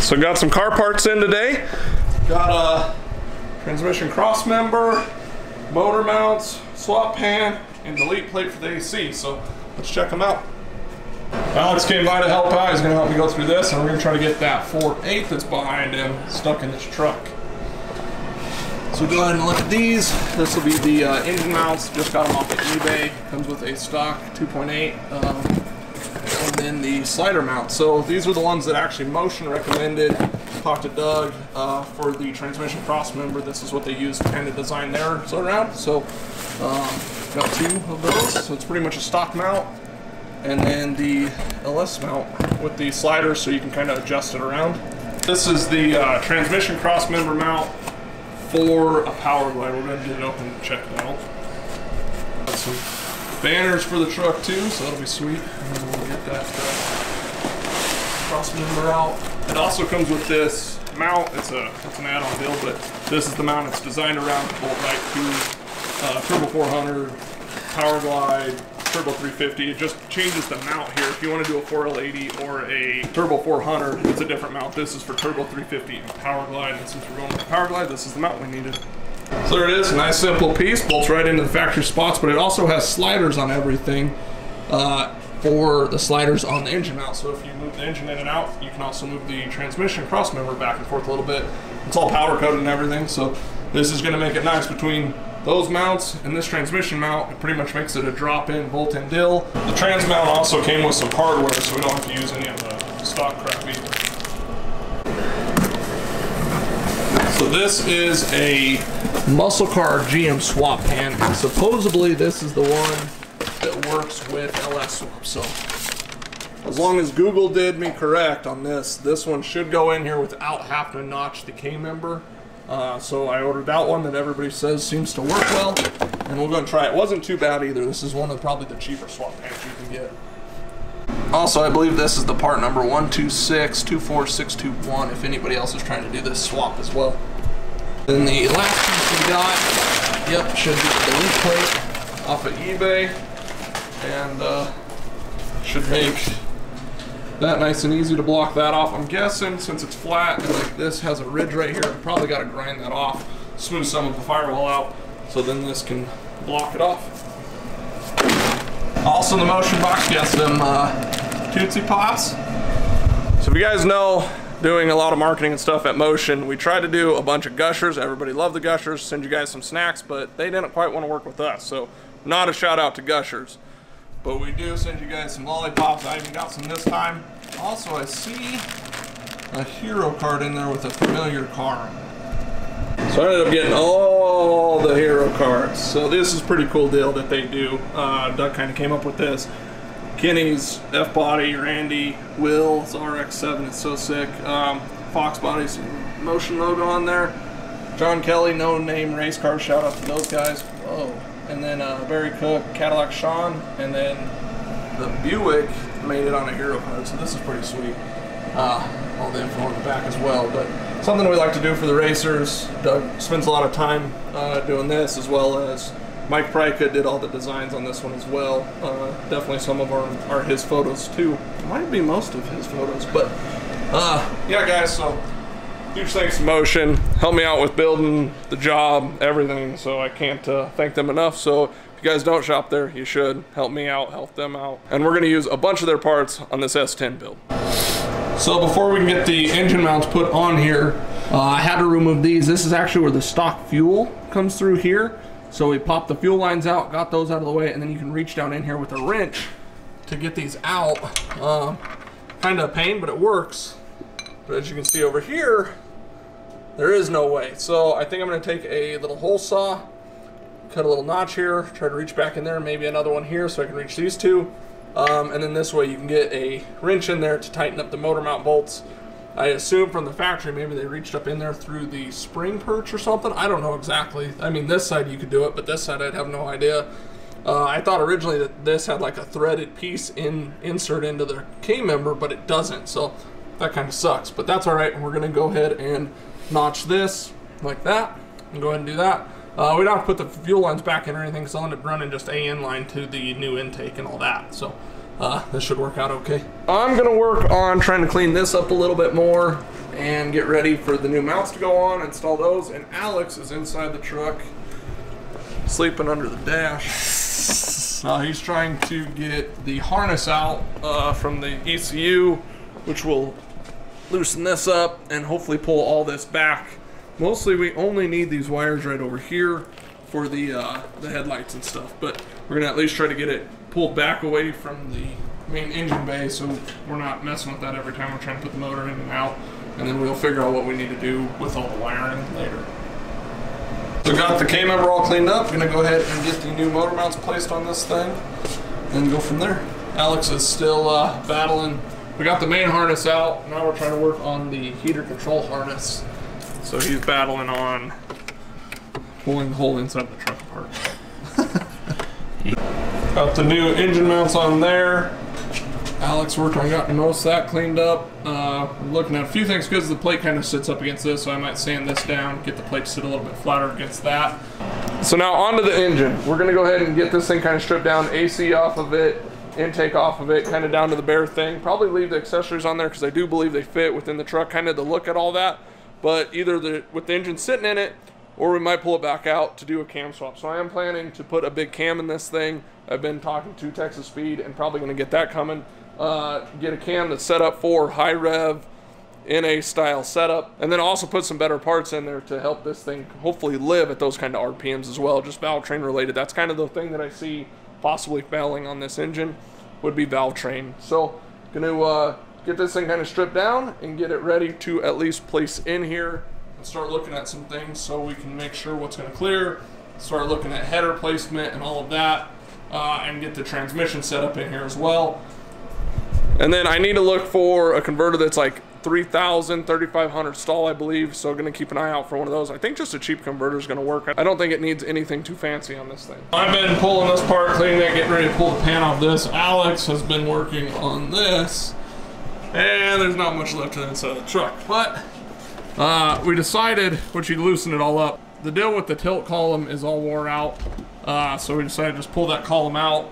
So got some car parts in today. Got a transmission cross member, motor mounts, swap pan, and delete plate for the AC. So let's check them out. Alex came by to help out. He's gonna help me go through this, and we're gonna try to get that 4.8 that's behind him stuck in this truck. So go ahead and look at these. This will be the uh, engine mounts. Just got them off of eBay. Comes with a stock 2.8. Um, then the slider mount. So these are the ones that actually Motion recommended. Talked to Doug uh, for the transmission cross member. This is what they use to kind of design theirs around. So um, got two of those. So it's pretty much a stock mount. And then the LS mount with the slider so you can kind of adjust it around. This is the uh, transmission cross member mount for a power glide. We're gonna get it open and check it out. Got some banners for the truck too, so that'll be sweet. And we'll get that uh, cross member out. It also comes with this mount. It's a it's an add-on deal, but this is the mount it's designed around bolt right to uh, Turbo 400, Power Glide, Turbo 350. It just changes the mount here. If you want to do a 4L80 or a Turbo 400, it's a different mount. This is for Turbo 350 and Power Glide. And since we're going with Power Glide, this is the mount we needed. So there it is, nice simple piece, bolts right into the factory spots, but it also has sliders on everything uh, for the sliders on the engine mount. So if you move the engine in and out, you can also move the transmission cross member back and forth a little bit. It's all powder coated and everything, so this is gonna make it nice between those mounts and this transmission mount. It pretty much makes it a drop-in bolt-in dill. The trans mount also came with some hardware, so we don't have to use any of the stock crap. So this is a muscle car GM swap pan. Supposedly this is the one that works with LS swap. So as long as Google did me correct on this, this one should go in here without having to notch the K member. Uh, so I ordered that one that everybody says seems to work well, and we're going to try it. Wasn't too bad either. This is one of probably the cheaper swap pans you can get. Also, I believe this is the part number 12624621 if anybody else is trying to do this swap as well. Then the last piece we got, yep, should be the delete plate off of eBay. And uh, should make that nice and easy to block that off. I'm guessing since it's flat and like this has a ridge right here, I probably got to grind that off, smooth some of the firewall out, so then this can block it off. Also in the motion box, got some uh, Tootsie Pops. So if you guys know, doing a lot of marketing and stuff at Motion, we tried to do a bunch of gushers. Everybody loved the gushers, send you guys some snacks, but they didn't quite want to work with us. So not a shout out to gushers. But we do send you guys some lollipops. I even got some this time. Also, I see a hero card in there with a familiar car. So I ended up getting all the hero cards. So this is pretty cool deal that they do. Uh, Doug kind of came up with this. Kenny's F-Body, Randy, Will's RX-7, it's so sick. Um, Fox Body's motion logo on there. John Kelly, no name race car, shout out to those guys. Whoa and then uh, Barry Cook, Cadillac Sean, and then the Buick made it on a hero card, so this is pretty sweet. Uh, all the info on the back as well, but something we like to do for the racers. Doug spends a lot of time uh, doing this, as well as Mike Pryka did all the designs on this one as well. Uh, definitely some of our are his photos too. Might be most of his photos, but uh, yeah, guys. So huge thanks to Motion. Help me out with building the job, everything. So I can't uh, thank them enough. So if you guys don't shop there, you should. Help me out, help them out. And we're gonna use a bunch of their parts on this S10 build. So before we can get the engine mounts put on here, uh, I had to remove these. This is actually where the stock fuel comes through here. So we popped the fuel lines out, got those out of the way, and then you can reach down in here with a wrench to get these out. Uh, kind of a pain, but it works. But as you can see over here, there is no way. So I think I'm gonna take a little hole saw, cut a little notch here, try to reach back in there, maybe another one here so I can reach these two. Um, and then this way you can get a wrench in there to tighten up the motor mount bolts. I assume from the factory maybe they reached up in there through the spring perch or something. I don't know exactly. I mean this side you could do it, but this side I'd have no idea. Uh, I thought originally that this had like a threaded piece in insert into the K member, but it doesn't. So that kind of sucks. But that's all right. We're gonna go ahead and notch this like that and go ahead and do that. Uh, we don't have to put the fuel lines back in or anything because I'll end up running just a in line to the new intake and all that. So uh, this should work out okay. I'm gonna work on trying to clean this up a little bit more and get ready for the new mounts to go on, install those, and Alex is inside the truck, sleeping under the dash. Uh, he's trying to get the harness out uh, from the ECU, which will loosen this up and hopefully pull all this back. Mostly we only need these wires right over here for the, uh, the headlights and stuff, but we're gonna at least try to get it pulled back away from the main engine bay so we're not messing with that every time we're trying to put the motor in and out. And then we'll figure out what we need to do with all the wiring later. So got the K-member all cleaned up. Gonna go ahead and get the new motor mounts placed on this thing and go from there. Alex is still uh, battling. We got the main harness out. Now we're trying to work on the heater control harness. So he's battling on pulling the whole inside of the truck apart. got the new engine mounts on there. Alex worked on getting most of that cleaned up. Uh, looking at a few things because the plate kind of sits up against this, so I might sand this down, get the plate to sit a little bit flatter against that. So now onto the engine. We're gonna go ahead and get this thing kind of stripped down, AC off of it, intake off of it, kind of down to the bare thing. Probably leave the accessories on there because I do believe they fit within the truck, kind of to look at all that. But either the with the engine sitting in it, or we might pull it back out to do a cam swap. So I am planning to put a big cam in this thing. I've been talking to Texas Speed and probably gonna get that coming. Uh, get a cam that's set up for high rev NA style setup, and then also put some better parts in there to help this thing hopefully live at those kind of RPMs as well, just valve train related. That's kind of the thing that I see possibly failing on this engine would be valve train. So gonna uh, get this thing kind of stripped down and get it ready to at least place in here and start looking at some things so we can make sure what's gonna clear, start looking at header placement and all of that, uh, and get the transmission set up in here as well. And then I need to look for a converter that's like 3000, 3500 stall, I believe. So gonna keep an eye out for one of those. I think just a cheap converter is gonna work. I don't think it needs anything too fancy on this thing. I've been pulling this part, cleaning it, getting ready to pull the pan off this. Alex has been working on this. And there's not much left to inside the truck. But uh, we decided, which you loosen it all up, the deal with the tilt column is all wore out. Uh, so we decided to just pull that column out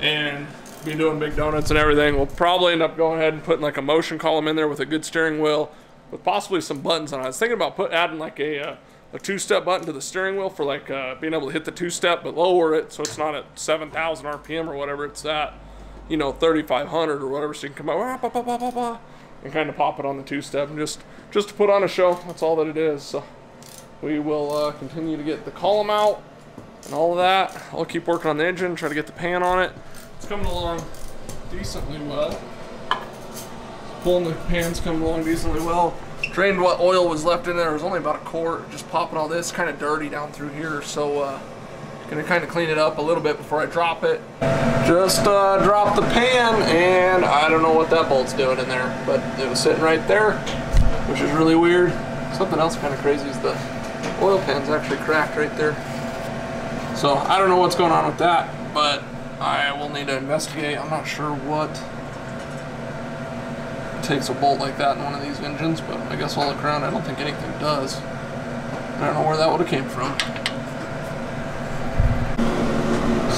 and be doing big donuts and everything. We'll probably end up going ahead and putting like a motion column in there with a good steering wheel with possibly some buttons on it. I was thinking about put adding like a, uh, a two-step button to the steering wheel for like uh, being able to hit the two-step but lower it so it's not at 7,000 RPM or whatever it's at, you know, 3,500 or whatever. So you can come out and kind of pop it on the two-step and just just to put on a show. That's all that it is. So we will uh, continue to get the column out and all of that. I'll keep working on the engine, try to get the pan on it. It's coming along decently well. Pulling the pan's coming along decently well. Drained what oil was left in there. It was only about a quart. Just popping all this kind of dirty down through here. So uh, gonna kind of clean it up a little bit before I drop it. Just uh, drop the pan and I don't know what that bolt's doing in there, but it was sitting right there, which is really weird. Something else kind of crazy is the oil pan's actually cracked right there. So I don't know what's going on with that, but I will need to investigate. I'm not sure what takes a bolt like that in one of these engines, but I guess I'll look around. I don't think anything does. I don't know where that would have came from.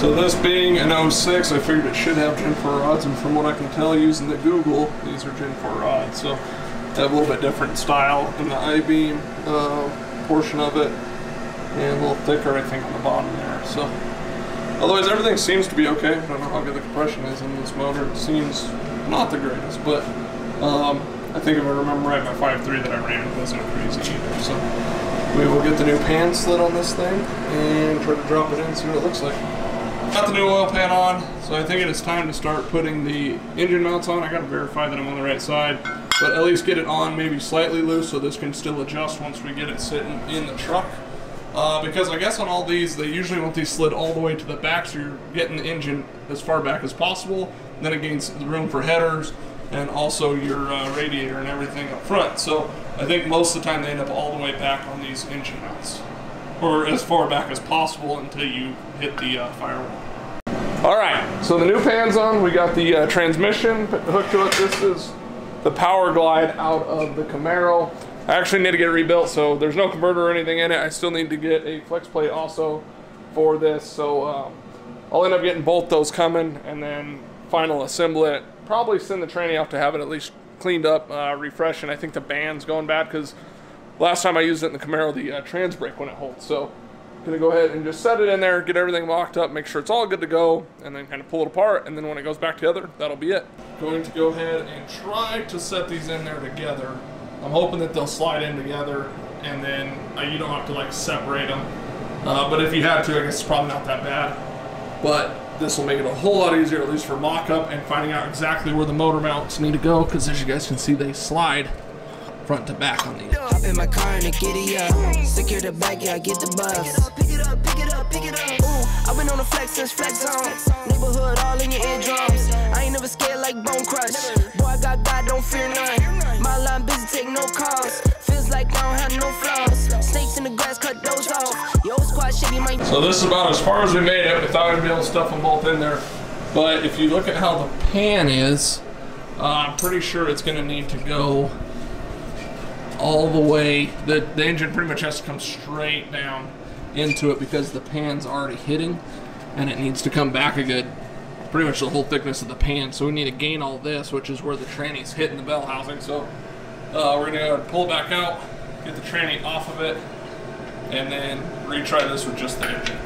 So this being an 06, I figured it should have Gen 4 rods, and from what I can tell using the Google, these are Gen 4 rods. So have a little bit different style in the I-beam uh, portion of it, and a little thicker, I think, on the bottom there. So Otherwise, everything seems to be okay. I don't know how good the compression is in this motor. It seems not the greatest, but um, I think if I remember right, my 5.3 that I ran wasn't crazy either. So we will get the new pan slid on this thing and try to drop it in and see what it looks like. Got the new oil pan on, so I think it is time to start putting the engine mounts on. I gotta verify that I'm on the right side, but at least get it on maybe slightly loose so this can still adjust once we get it sitting in the truck. Uh, because I guess on all these, they usually want these slid all the way to the back, so you're getting the engine as far back as possible. Then it gains room for headers and also your uh, radiator and everything up front. So I think most of the time they end up all the way back on these engine mounts, or as far back as possible until you hit the uh, firewall. All right, so the new pan's on. We got the uh, transmission hooked to it. This is the power glide out of the Camaro. I actually need to get it rebuilt, so there's no converter or anything in it. I still need to get a flex plate also for this, so um, I'll end up getting both those coming and then final assemble it. Probably send the tranny off to have it at least cleaned up, uh, refreshing. I think the band's going bad because last time I used it in the Camaro, the uh, trans brake wouldn't hold. So I'm gonna go ahead and just set it in there, get everything locked up, make sure it's all good to go, and then kind of pull it apart. And then when it goes back together, that'll be it. Going to go ahead and try to set these in there together. I'm hoping that they'll slide in together, and then uh, you don't have to like separate them. Uh, but if you have to, I guess it's probably not that bad. But this will make it a whole lot easier, at least for mock-up and finding out exactly where the motor mounts need to go, because as you guys can see, they slide front to back on these. Hop in my car and giddy up. Secure the back, yeah, I get the bus. Pick it up, pick it up, pick it up. Ooh, I've been on the flex since flex zone. Neighborhood all in your eardrums. I ain't never scared like Bone Crush. Boy, I got God, don't fear none. My line busy, take no calls. Feels like I don't have no flaws. Snakes in the grass, cut those off. Yo, squad shit, you might. So this is about as far as we made it. We thought we'd be able to stuff them both in there. But if you look at how the pan is, uh, I'm pretty sure it's gonna need to go all the way. The, the engine pretty much has to come straight down into it because the pan's already hitting and it needs to come back a good, pretty much the whole thickness of the pan. So we need to gain all this, which is where the tranny's hitting the bell housing. So uh, we're gonna go pull it back out, get the tranny off of it, and then retry this with just the engine.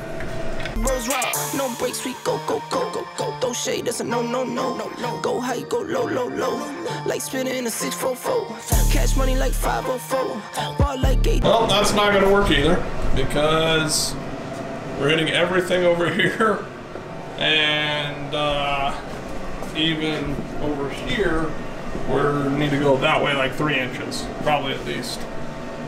Rose rock, no breaks, we go, go, go, go, go. Throw shade, that's a no, no, no. Go high, go low, low, low. Like spinning in a 644. Cash money like 504. Ball like 8. Well, that's not to work either because we're hitting everything over here and uh, even over here we need to go that way like three inches, probably at least.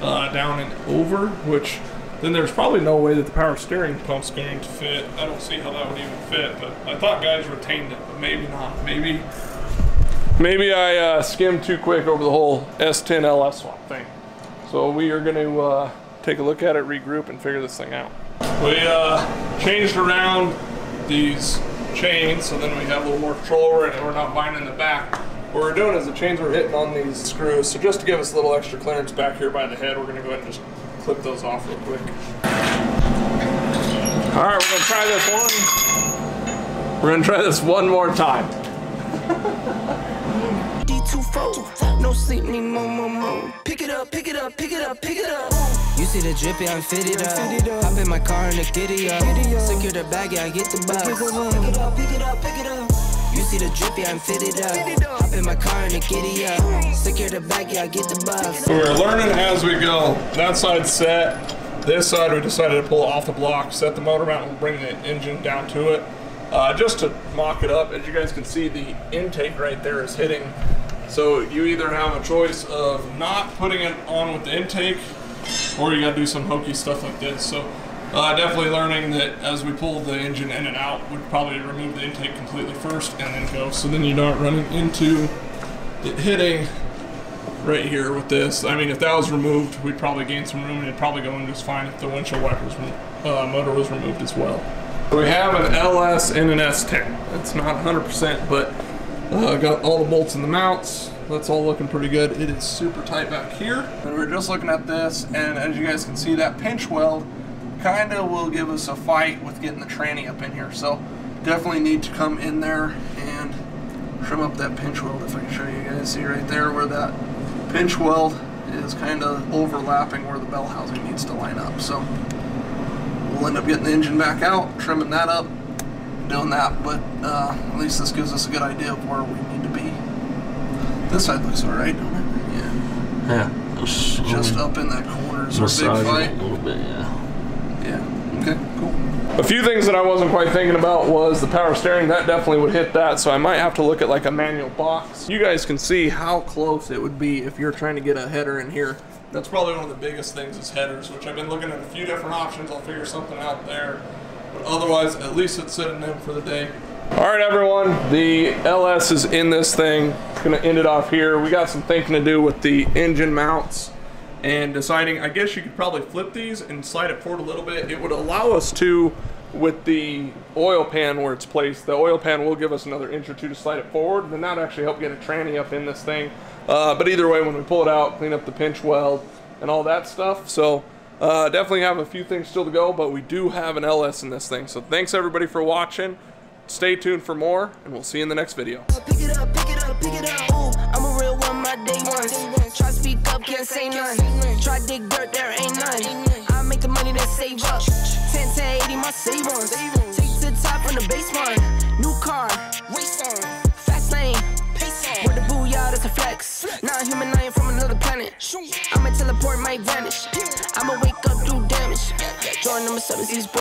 Uh, down and over, which then there's probably no way that the power steering pump's going to fit. I don't see how that would even fit, but I thought guys retained it, but maybe not. Maybe maybe I uh, skimmed too quick over the whole S10 LS swap thing. So we are going to uh, take a look at it, regroup, and figure this thing out. We uh, changed around these chains, so then we have a little more control and we're not binding the back. What we're doing is the chains are hitting on these screws, so just to give us a little extra clearance back here by the head, we're going to go ahead and just clip those off real quick. All right, we're going to try this one. We're going to try this one more time. D24. No sleep, need more, more, more. Pick it up, pick it up, pick it up, pick it up. You see the drippy, I'm fitted up. Hop in my car and the giddy up. Secure the bag, yeah, I get the bus. Pick it up, pick it up, pick it up. See the drippy, I'm fitted up. Hop in my car and the giddy up. Secure the yeah, I get the. So we're learning as we go. That side's set. This side we decided to pull off the block, set the motor mount, and bring the engine down to it. Uh, just to mock it up, as you guys can see, the intake right there is hitting. So you either have a choice of not putting it on with the intake, or you gotta do some hokey stuff like this. So uh, definitely learning that as we pull the engine in and out, we'd probably remove the intake completely first and then go. So then you're not running into it hitting right here with this. I mean, if that was removed, we'd probably gain some room and it'd probably go in just fine if the windshield wipers uh, motor was removed as well. We have an LS and an S10. It's not 100%, but uh, got all the bolts in the mounts. That's all looking pretty good. It is super tight back here. And we're just looking at this, and as you guys can see, that pinch weld kind of will give us a fight with getting the tranny up in here. So definitely need to come in there and trim up that pinch weld if I can show you guys. See right there where that pinch weld is kind of overlapping where the bell housing needs to line up. So we'll end up getting the engine back out, trimming that up, doing that, but uh, at least this gives us a good idea of where we need to be. This side looks alright, don't it? Yeah. Yeah. Just, up in that corner is our big fight. a little bit, yeah. A few things that I wasn't quite thinking about was the power steering. That definitely would hit that, so I might have to look at like a manual box. You guys can see how close it would be if you're trying to get a header in here. That's probably one of the biggest things is headers, which I've been looking at a few different options. I'll figure something out there. But otherwise, at least it's sitting in for the day. All right, everyone, the LS is in this thing. Gonna end it off here. We got some thinking to do with the engine mounts and deciding, I guess you could probably flip these and slide it forward a little bit. It would allow us to, with the oil pan where it's placed, the oil pan will give us another inch or two to slide it forward. Then that actually help get a tranny up in this thing. Uh, but either way, when we pull it out, clean up the pinch weld and all that stuff. So uh, definitely have a few things still to go, but we do have an LS in this thing. So thanks everybody for watching. Stay tuned for more, and we'll see you in the next video bullets ain't none. Try dig dirt, there ain't none. I make the money that save up. 10 to 80, my save ones. Take to the top on the base ones. New car, race on. Fast lane, pace on. With the booyah, that's a flex. Not human, I am from another planet. I'ma teleport, might vanish. I'ma wake up, do damage. Join number seven, these